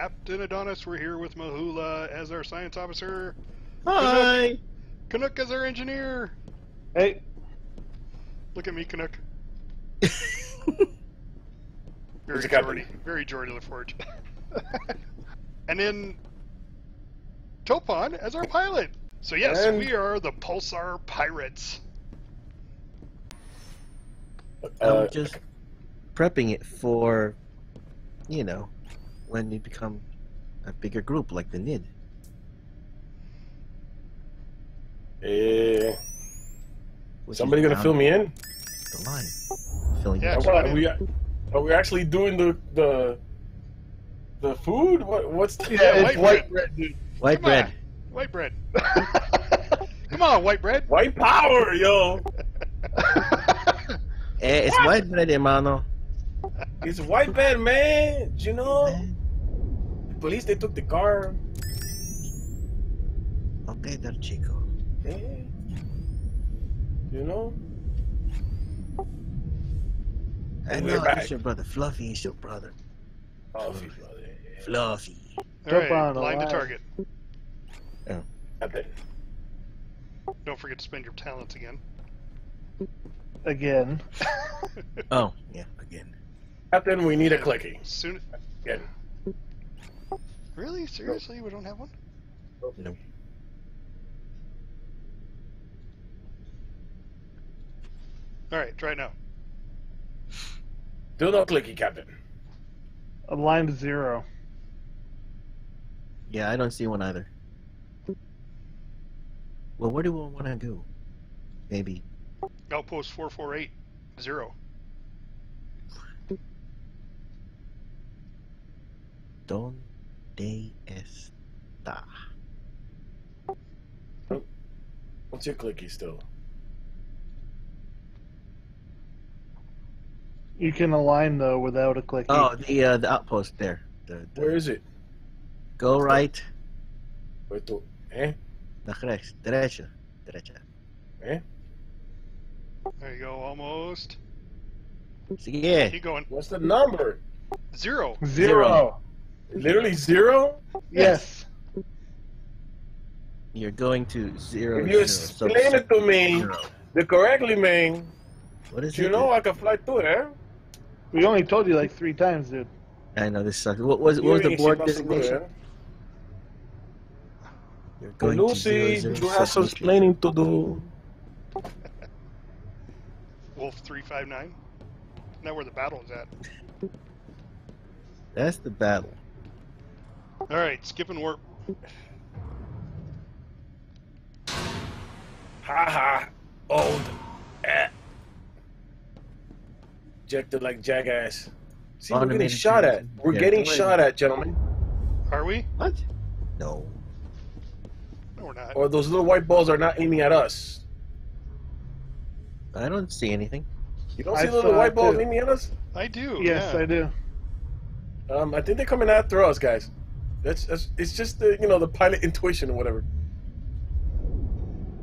it's Captain Adonis. We're here with Mahula as our science officer, Hi. Canuck as our engineer. Hey, Look at me, Canuck. Very Who's the captain? Very Geordie LaForge. and then Topon as our pilot. So yes, And- we are the Pulsar Pirates. Uh, I'm just prepping it for, you know, when we become a bigger group like the NID. eh, which somebody gonna fill me in? The line. Filling Yeah, you Are come in. on we, are we actually doing the the the food? What what's the yeah, white white bread. bread, dude. White Come bread. on, white bread. Come on, white bread. white power, yo? Eh, it's white bread, hermano. It's white bread, man. You know, the police they took the car. Okay, there, chico. eh. You know, I We're know back. your brother. Fluffy is your brother. oh, Fluffy. All right, Topon line to alive. target. Captain. Don't forget to spend your talents again. Again. Oh, yeah, again. Captain, we need a clicky. Soon. Again. Really? Seriously? We don't have one? No. All right, try it now. Still no clicky, Captain. A line to zero. Yeah, I don't see one either. Well, what do we want to do? Maybe. Outpost 448 zero. Donde está? What's your clicky still? You can align though without a click. Oh, the uh, the outpost there. The, the, Where is it? Go right. Where to? Eh? Nach rechts. Derecha. Derecha. Eh? There you go, almost. Yeah. Keep going. What's the number? Zero. Zero. Literally zero? Yes. You're going to zero. If you zero. explain it to me zero. the correctly, man, What is you it? know I can fly through eh? there. We only told you like three times, dude. I know this sucks. What was what was the board designation? Eh? You're going to Lucy, zero, zero, you have some explaining to do. Wolf 359. Not where the battle is at. That's the battle. All right, skipping warp. Ha ha. Old. Eh. Ejected like jackass. See, we're getting shot at. We're Yeah. getting shot at, gentlemen. Are we? What? No. No, we're not. Or those little white balls are not aiming at us. I don't see anything. You don't I see little white balls aiming at us? I do. Yes, yeah. I do. Um, I think they're coming after us, guys. That's, that's it's just the you know the pilot intuition or whatever.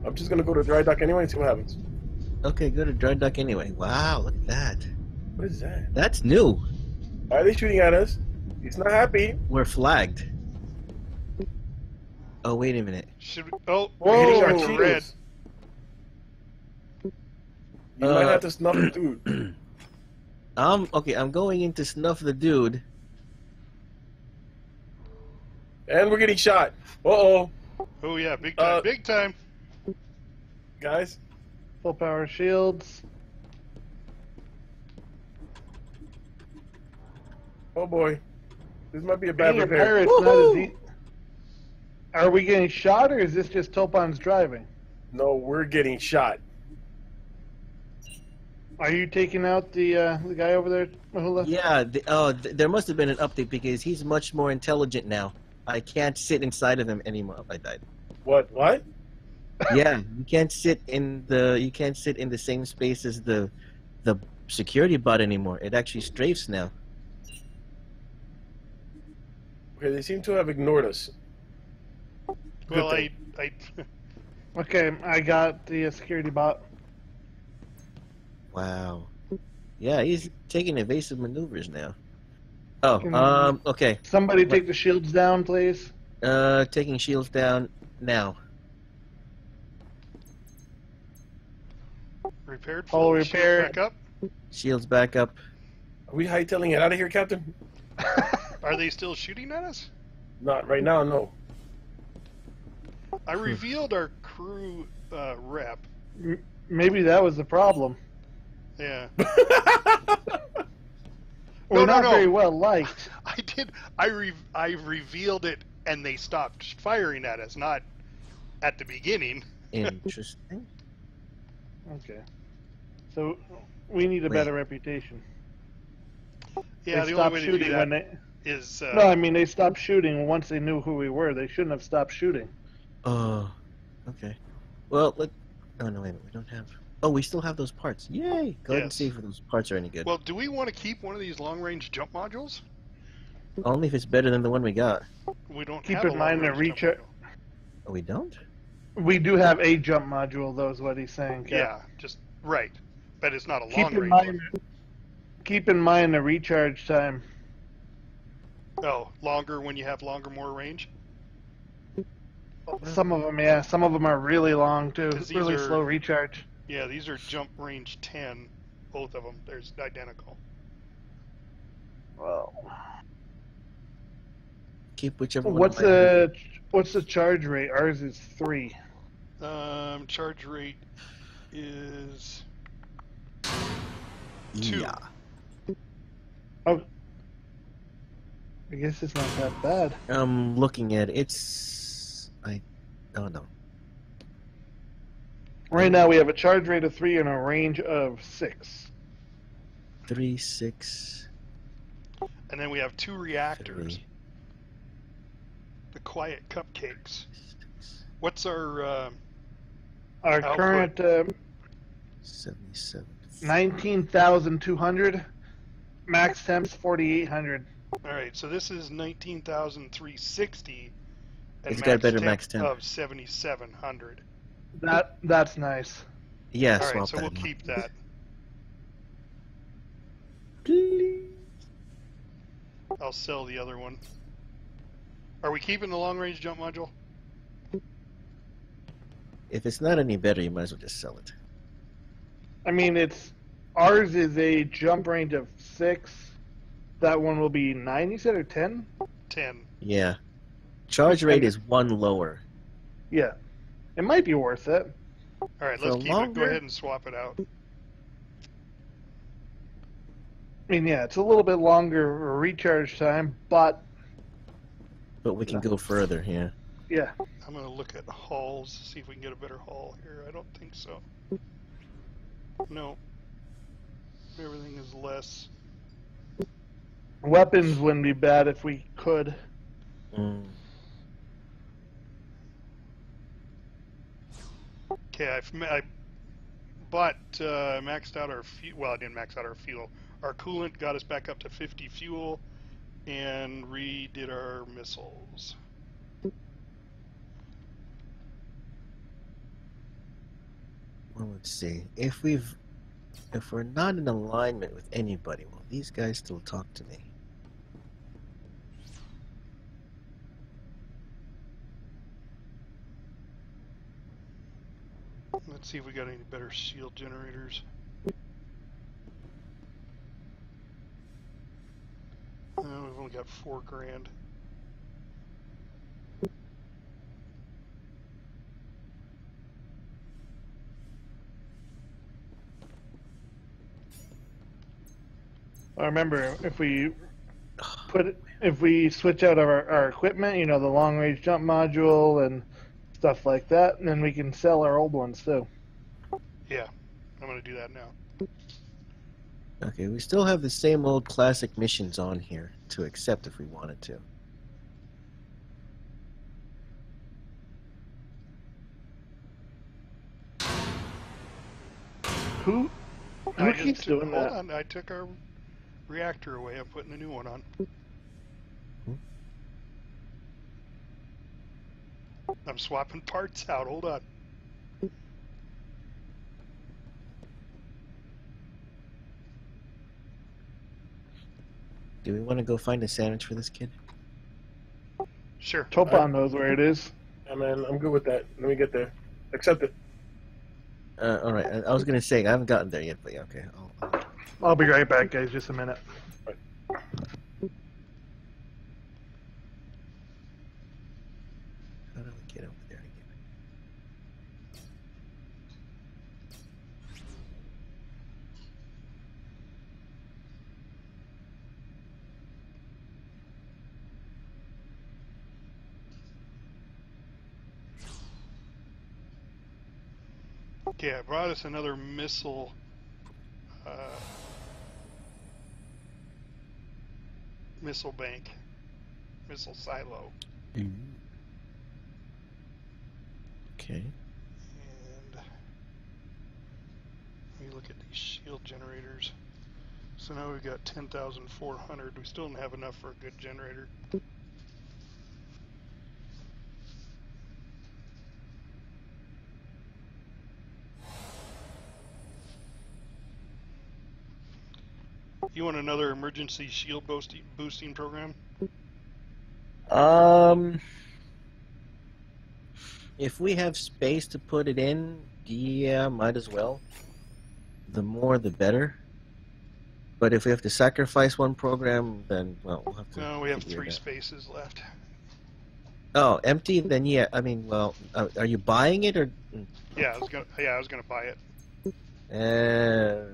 I'm just gonna go to dry dock anyway and see what happens. Okay, go to dry dock anyway. Wow, look at that. What is that? That's new. Why are they shooting at us? He's not happy. We're flagged. Oh, wait a minute. Should we? Oh, We're we're hitting our hitting red. Cheetos. You might Uh, have to snuff the dude. Um, okay, I'm going in to snuff the dude. And we're getting shot. Uh oh, Oh yeah, big time, Uh, big time. guys. Full power shields. Oh boy, this might be a bad Being a repair. pirate's not as e- Are we getting shot or is this just Topon's driving? No, we're getting shot. Are you taking out the uh, the guy over there, Mahula? Yeah, the, oh, th- there must have been an update because he's much more intelligent now. I can't sit inside of them anymore. I died. What? What? Yeah, you can't sit in the you can't sit in the same space as the the security bot anymore. It actually strafes now. Okay, they seem to have ignored us. Well, I. I, Okay, I got the uh, security bot. Wow. Yeah, he's taking evasive maneuvers now. Oh, um, okay. Somebody take the shields down, please. Uh, taking shields down now. Repaired. All full, shields. Back up. Shields back up. Are we hightailing it out of here, Captain? Are they still shooting at us? Not right now, no. I revealed our crew uh, rep. M- Maybe that was the problem. Yeah, We're No, no, not no. very well liked. I did. I re- I revealed it, and they stopped firing at us. Not at the beginning. Interesting. Okay. So we need a Wait. better reputation. Yeah, they the stopped only way to do shooting when that they. is uh, No, I mean they stopped shooting once they knew who we were. They shouldn't have stopped shooting. Oh, okay. Well, let. Oh no, wait a minute. We don't have. Oh, we still have those parts. Yay! Go ahead and see if those parts are any good. Well, do we want to keep one of these long-range jump modules? Only if it's better than the one we got. We don't Keep have in a mind the long-range jump reach- module. Oh, we don't. We do have a jump module, though, is what he's saying. Cap. Yeah, just right, but it's not a Keep long range. mind. Keep in mind the recharge time. Oh, longer when you have longer, more range. Some of them, yeah. Some of them are really long too. these Really are- slow recharge. Yeah, these are jump range ten, both of them. They're identical. Well, Keep whichever one. what's the what's the charge rate? Ours is three. Um, charge rate is two. Yeah. I guess it's not that bad. I'm looking at it. It's. I. don't no. Right now we have a charge rate of three and a range of six. Three six. and then we have two reactors. Three. The quiet cupcakes. What's our? Uh, Our Output. current uh, Seventy-seven. nineteen thousand two hundred. Max temps forty eight hundred. all right, so this is nineteen thousand three sixty. It's got a better max temp. of seventy-seven hundred. That that's nice. Yes. All right, swap so we'll keep that. I'll sell the other one. Are we keeping the long-range jump module? If it's not any better, you might as well just sell it. I mean, it's ours is a jump range of six. That one will be nine. You said or ten? Ten. Yeah. Charge rate is one lower. Yeah, it might be worth it. All right, let's keep it. Go ahead and swap it out. I mean, yeah, it's a little bit longer recharge time, but But we can go further here. yeah, I'm gonna look at hulls, see if we can get a better hull here. I don't think so. No. Everything is less. weapons wouldn't be bad if we could. Mm. Okay, I've I bought uh, maxed out our fuel. Well, I didn't max out our fuel. Our coolant got us back up to 50 fuel, and redid our missiles. Well, let's see. If we've, if we're not in alignment with anybody, will these guys still talk to me? Let's see if we got any better shield generators. Uh, we've only got four grand. I remember if we put if we switch out our, our equipment, you know, the long range jump module and stuff like that, and then we can sell our old ones too. Yeah, I'm gonna do that now. Okay, we still have the same old classic missions on here to accept if we wanted to. Who I who just keeps took- doing hold that? on, I took our reactor away. I'm putting a new one on. I'm swapping parts out. Hold on. Do we want to go find a sandwich for this kid? Sure. Topon knows where it is. Yeah, man, I'm good with that. Let me get there. Accept it. Uh, all right. I, I was gonna say I haven't gotten there yet, but yeah, okay. I'll, I'll, I'll be right back, guys. Just a minute. how do we get over there again? Okay, I brought us another missile. Uh, missile bank. Missile silo. Okay. And let me look at these shield generators. So now we've got 10,400. We still don't have enough for a good generator. You want another emergency shield boosting, boosting program? Um, if we have space to put it in, yeah, might as well. The more, the better. But if we have to sacrifice one program, then well, we'll have to. No, we have three spaces left. Oh, empty? Then yeah. I mean, well, uh, are you buying it or? Yeah, I was gonna. Yeah, I was gonna buy it. Uh,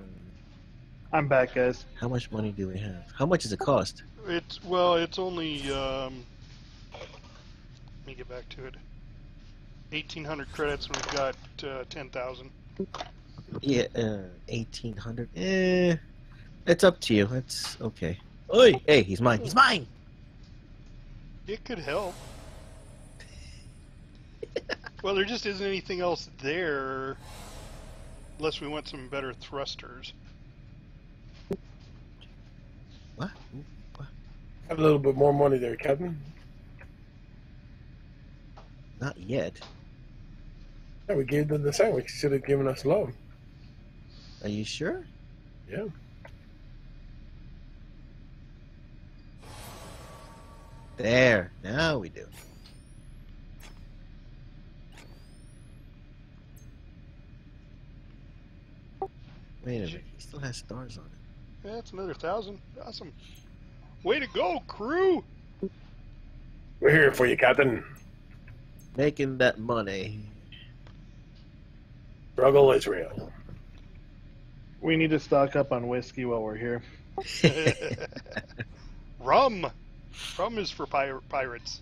I'm back, guys. how much money do we have? How much does it cost? It's well, it's only. Um, let me get back to it. Eighteen hundred credits, and we've got uh, ten thousand. Yeah, uh, eighteen hundred. Eh, it's up to you. It's okay. Oi, hey, he's mine. He's mine. It could help. well, there just isn't anything else there, unless we want some better thrusters. What? Have a little bit more money there, Captain. Not yet. Yeah, we gave them the sandwich. Should have given us loan. Are you sure? Yeah. There. Now we do. Wait a minute. He still has stars on it. Yeah, it's another thousand. Awesome. Way to go, crew! We're here for you, Captain. Making that money. Struggle is real. We need to stock up on whiskey while we're here. Rum. Rum is for pir- pirates.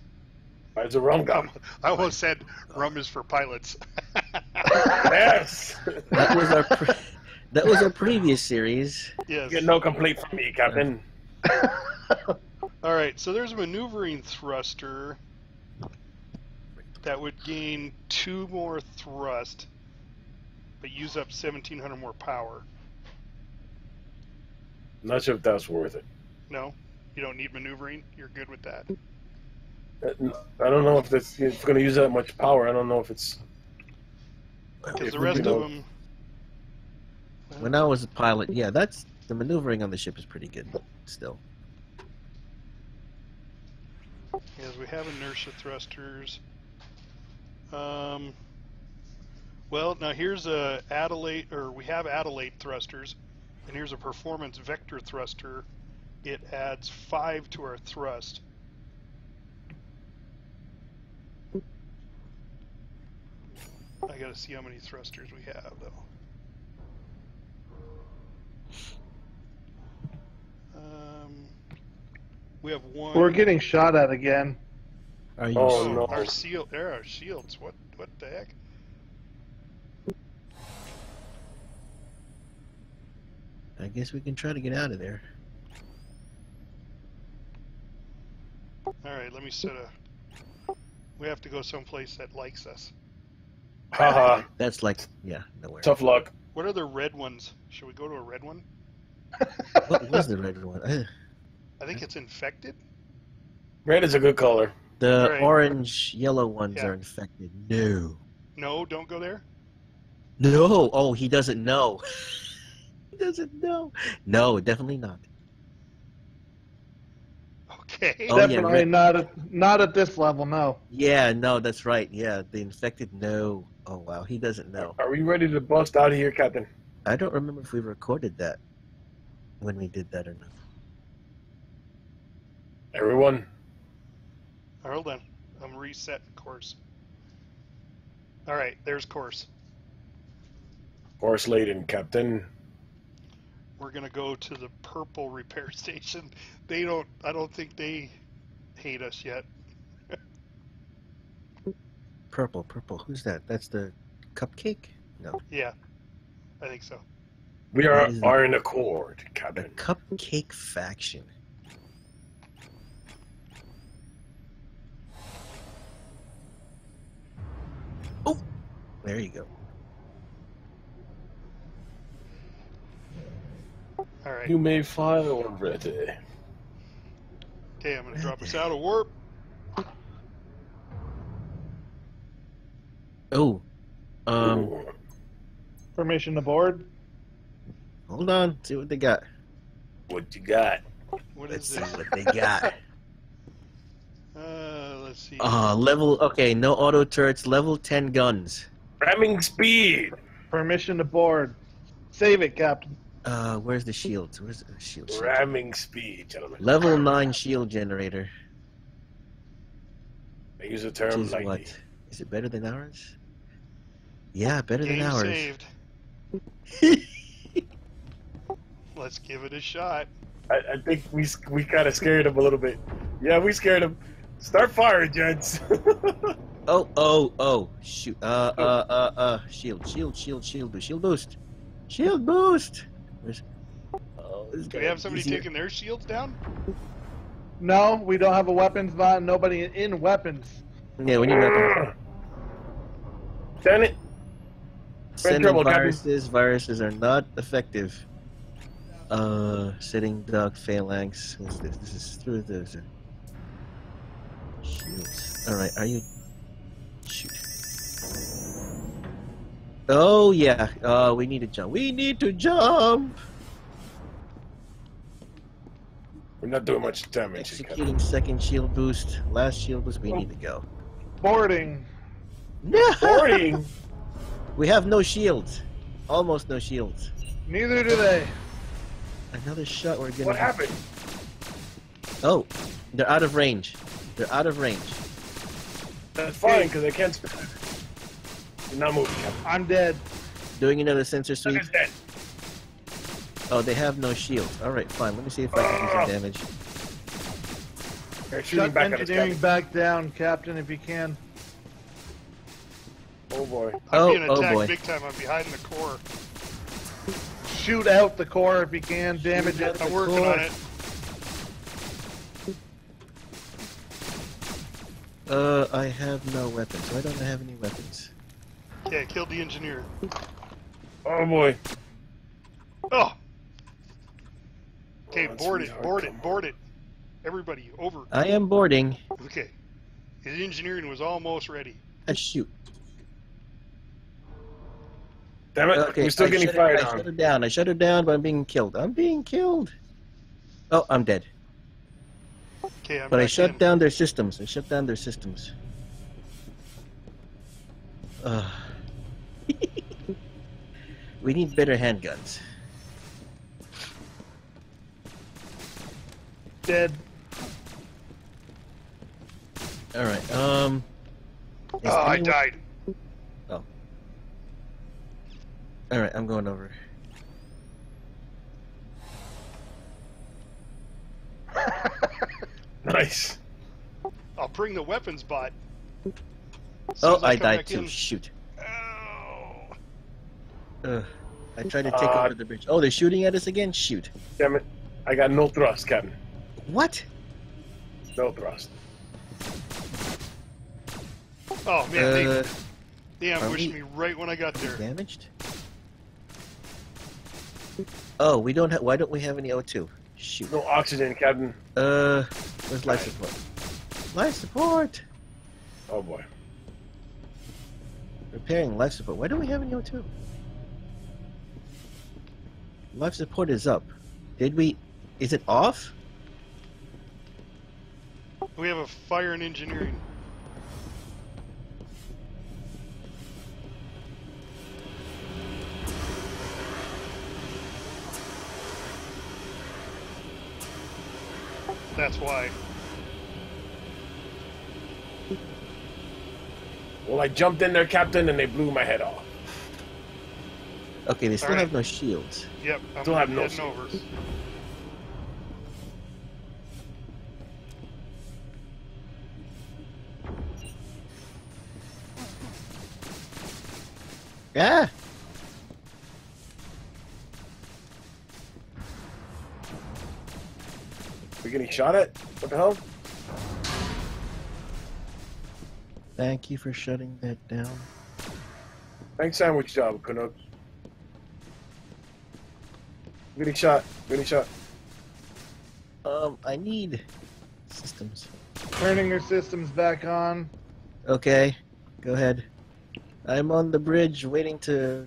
It's a rum gum. I almost said rum is for pilots. yes. That was our pre- that was our previous series. yes. Get no complete from me, Captain. All right, so there's a maneuvering thruster that would gain two more thrust, but use up 1,700 more power. Not sure if that's worth it. No, you don't need maneuvering. You're good with that. Uh, I don't know if that's it's going to use that much power. I don't know if it's. Because the rest do of know- them, When I was a pilot, yeah, that's the maneuvering on the ship is pretty good. Still, yes, we have inertia thrusters. Um, well, now here's a Adelaide, or we have Adelaide thrusters, and here's a performance vector thruster. It adds five to our thrust. I gotta see how many thrusters we have, though. Um, we have one. We're getting shot at again. are you? Oh, sure? no. Our seal, there are shields. What, what the heck? I guess we can try to get out of there. All right, let me set a. We have to go someplace that likes us. Haha. That's like, yeah, nowhere. Tough luck. What are the red ones? Should we go to a red one? What was the red one? I think it's infected. Red is a good color. The Right. orange, yellow ones Yeah. are infected. No. No, don't go there. No. Oh, he doesn't know. he doesn't know. No, definitely not. Okay. Oh, yeah, Definitely right. not at not at this level. No. Yeah, no, that's right. Yeah, the infected no. Oh wow, he doesn't know. Are we ready to bust out of here, Captain? I don't remember if we recorded that when we did that or not. Everyone, Hold on. I'm resetting course. All right, there's course. horse laden, Captain. We're gonna go to the purple repair station. They don't. I don't think they hate us yet. Purple, purple. Who's that? That's the cupcake? No, Yeah, I think so. We are, What is it? are in accord, the cupcake faction. Oh, there you go. All right. You may fire already. Okay, I'm gonna drop us out of warp. Oh, um, Permission to board. hold on. See what they got. What you got? What Let's is see this? what they got. Uh, let's see. Uh, level. Okay, no auto turrets. Level ten guns. Ramming speed. Permission to board. Save it, Captain. Uh, where's the shields? Where's the shield? shield? Ramming speed, gentlemen. Level nine shield generator. I use the term is lightly. what? Is it better than ours? Yeah, better Game than ours. saved. Let's give it a shot. I, I think we we kind of scared him a little bit. Yeah, we scared him. Start firing, gents. Oh, oh, oh, shoot. Uh, uh, uh, uh, shield, shield, shield, shield boost, shield boost. Shield boost! Where's... Oh, Do we have somebody easier. taking their shields down? No, we don't have a weapons bot. Nobody in weapons. Yeah, we need weapons. Damn it. Sending trouble, Captain. viruses. Viruses are not effective. Uh, sitting duck, phalanx. What's this? This is through those. uh, Shields. Alright, are you. Shoot. Oh, yeah. Uh, we need to jump. We need to jump! We're not doing much damage. Executing second shield boost. Last shield boost, we need to go. Boarding. No! Boring. We have no shields. Almost no shields. Neither do they. Another shot, we're gonna. What happened? Oh, they're out of range. They're out of range. That's fine because I can't. You're not moving, I'm dead. Doing another sensor sweep. Oh, they have no shields. All right, fine. Let me see if I can do some ah. damage. They're shooting Shut back at us, engineering Captain. back down, Captain, if you can. Oh boy. I'm Oh, being oh attacked boy. big time. I'm behind the core. Shoot out the core if you can. Damage Shoot it. I'm working core. on it. Uh, I have no weapons. Why don't I have any weapons? Okay, kill the engineer. Oh boy. Oh. Okay, Oh, that's board really it, board it, board it. Everybody, over. I am boarding. Okay. His engineering was almost ready. I shoot. Damn it. Okay, We're still I getting shut fired it, I shut on. her down. I shut her down, but I'm being killed. I'm being killed. Oh, I'm dead. Okay, I'm But I shut in. down their systems. I shut down their systems. Uh, we need better handguns. Dead. All right. Um. is Oh, I died. Oh. All right, I'm going over. Nice. I'll bring the weapons bot. Oh, as I died too. in- Shoot. Ow. Ugh. I tried to take Uh, over the bridge. Oh, they're shooting at us again. Shoot. Damn it. I got no thrust, Captain. What? No thrust. Oh man, Uh, they are ambushed me right when I got there. damaged. Oh, we don't have. Why don't we have any O2? Shoot. No oxygen, Captain. Uh, where's life support? Life support. Oh boy. Repairing life support. Why don't we have any O2? Life support is up. Did we? Is it off? We have a fire and engineering. That's why. Well, I jumped in there, Captain, and they blew my head off. Okay, they still Alright. have no shields. Yep, I'm Still have no heading over. Yeah. We're getting shot at? What the hell? Thank you for shutting that down. Thanks, sandwich job, Canuck. We're getting shot. We're getting shot. Um, I need systems. Turning your systems back on. Okay, go ahead. I'm on the bridge waiting to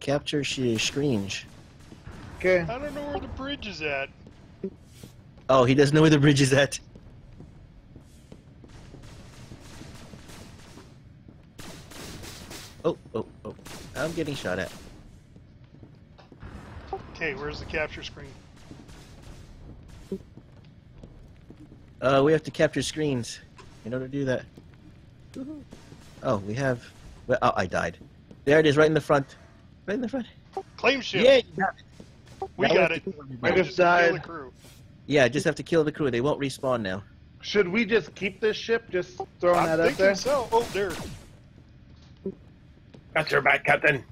capture sh- screens. Okay. I don't know where the bridge is at. Oh, he doesn't know where the bridge is at. Oh, oh, oh. I'm getting shot at. Okay, where's the capture screen? Uh, we have to capture screens in order to do that. Oh, we have. Well, oh, I died. There it is, right in the front. Right in the front. Claim ship. Yeah, you got it. we Now got have it. I everybody. just kill died. The crew. Yeah, just have to kill the crew. They won't respawn now. Should we just keep this ship? Just throwing I'm that up there. so. Oh, there. Got your back, Captain.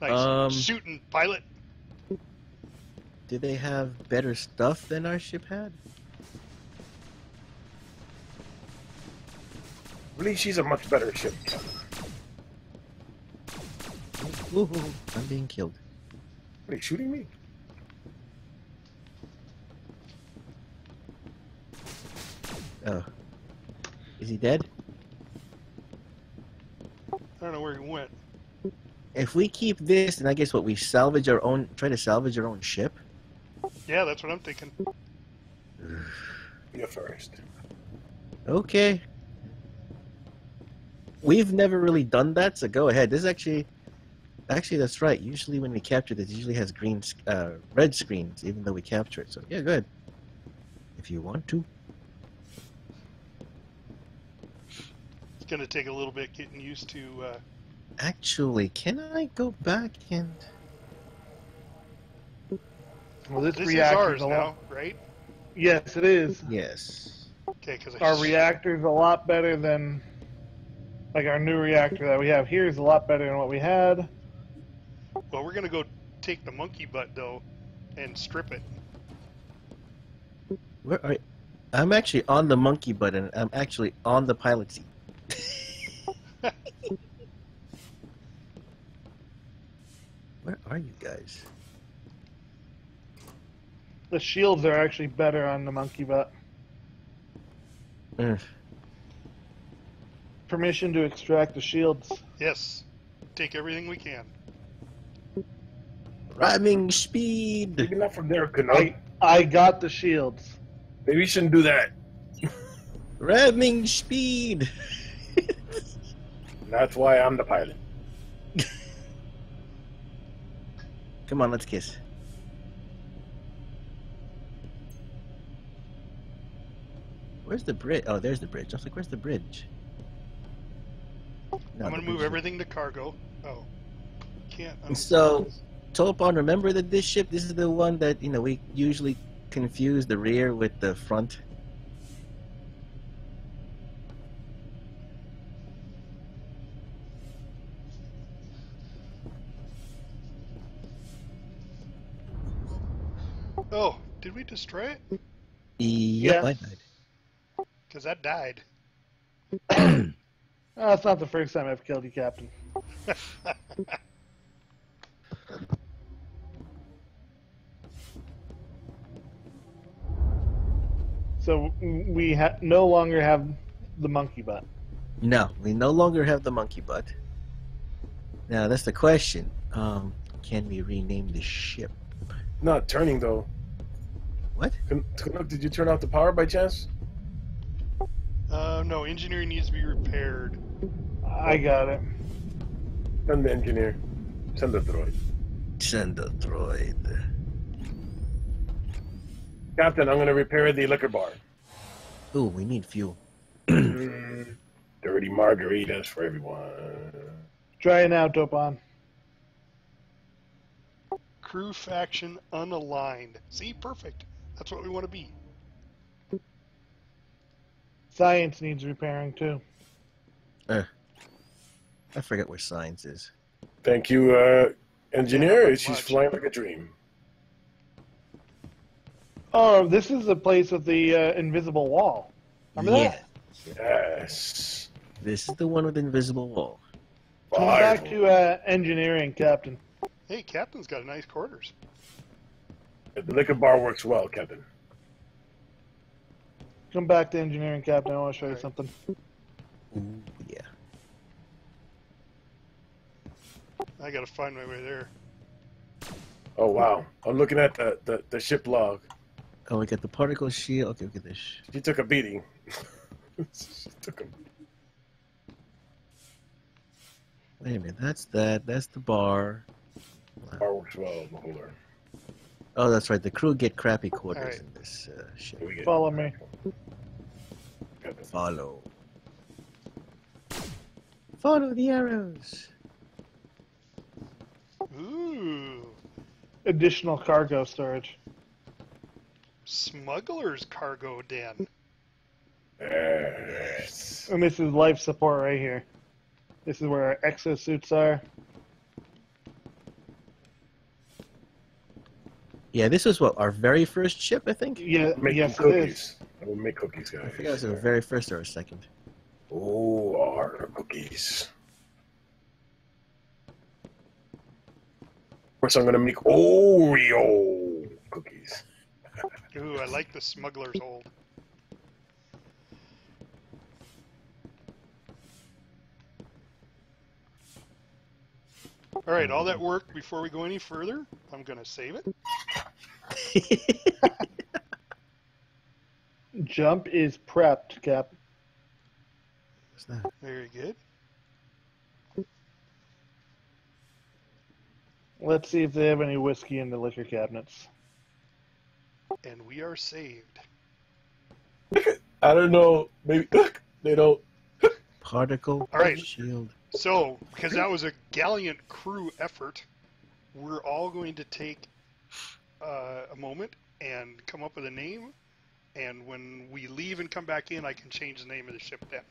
Nice. Um, Shooting pilot. Do they have better stuff than our ship had? I believe she's a much better ship. Ooh, I'm being killed. What are you shooting me? Oh. Is he dead? I don't know where he went. If we keep this, then I guess what we salvage our own, try to salvage our own ship. Yeah, that's what I'm thinking. You're first. Okay. We've never really done that, so go ahead. This is actually, actually that's right. Usually when we capture this, it usually has green, uh, red screens, even though we capture it. So yeah, go ahead. If you want to. It's gonna take a little bit getting used to. Uh, Actually, can I go back and? Well, this, this is reactor's ours a lot. now, right? Yes, it is. Yes. Okay, because Our reactor's a lot better than, like our new reactor that we have here is a lot better than what we had. Well, we're gonna go take the Monkeybutt though, and strip it. Where are? I'm actually on the monkey button. I'm actually on the pilot seat. Where are you guys? The shields are actually better on the Monkeybutt. Ugh. Permission to extract the shields. Yes, take everything we can. Ramming speed. Maybe not from there, Canuck. I, I got the shields. Maybe you shouldn't do that. Ramming speed. That's why I'm the pilot. Come on, let's kiss. Where's the bridge? Oh, there's the bridge. I was like, where's the bridge? No, I'm gonna move everything to cargo. Oh, can't. I'm- So, Topon, remember that this ship, this is the one that, you know, we usually confuse the rear with the front. Oh, did we destroy it? Yep, Yeah. I died. Because that died. Oh, it's not the first time I've killed you, Captain. So we ha- no longer have the Monkeybutt. No, we no longer have the monkey butt. Now, that's the question. Um, can we rename the ship? Not turning though. What? Canuck, did you turn off the power by chance? Uh, no, engineering needs to be repaired. I got it. Send the engineer. Send the droid. Send the droid. Captain, I'm going to repair the liquor bar. Ooh, we need fuel. Dirty margaritas for everyone. Try it now, Topon. Crew faction unaligned. See, perfect. That's what we want to be. Science needs repairing too. I forget where science is. Thank you, uh, engineer. Yeah, She's much. flying like a dream. Oh, this is the place with the uh, invisible wall. Remember yeah, that? Yes. this is the one with the invisible wall. Come back to uh, engineering, Captain. Hey, Captain's got nice quarters. The liquor bar works well, Captain. Come back to engineering, Captain. I want to show you Alright. something. Ooh, yeah. I gotta find my way there. Oh wow! I'm looking at the, the, the ship log. Oh, we got the particle shield. Okay, look at this. She took a beating. she took a Wait a minute, that's that. That's the bar. bar works well. Hold her. Oh, that's right. The crew get crappy quarters Alright. in this uh, ship. We Follow me. Follow. Follow the arrows. Ooh, Additional cargo storage. smuggler's cargo den. Yes. And this is life support right here. This is where our exosuits are. Yeah, this was what our very first ship, I think. Yeah, Making yes, cookies. is. I will make cookies, I guys. forget it was our very first or our second. Oh, our cookies. Of course, I'm gonna make Oreo cookies. Ooh, I like the smuggler's hold. All right, all that work before we go any further, I'm gonna save it. Jump is prepped, Cap. What's that? Very good. Let's see if they have any whiskey in the liquor cabinets. And we are saved. I don't know. Maybe they don't. Particle All right. shield. So, because that was a gallant crew effort, we're all going to take uh, a moment and come up with a name. And when we leave and come back in, I can change the name of the ship then.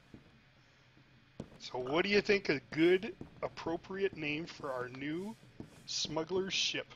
So, what do you think a good, appropriate name for our new smuggler's ship?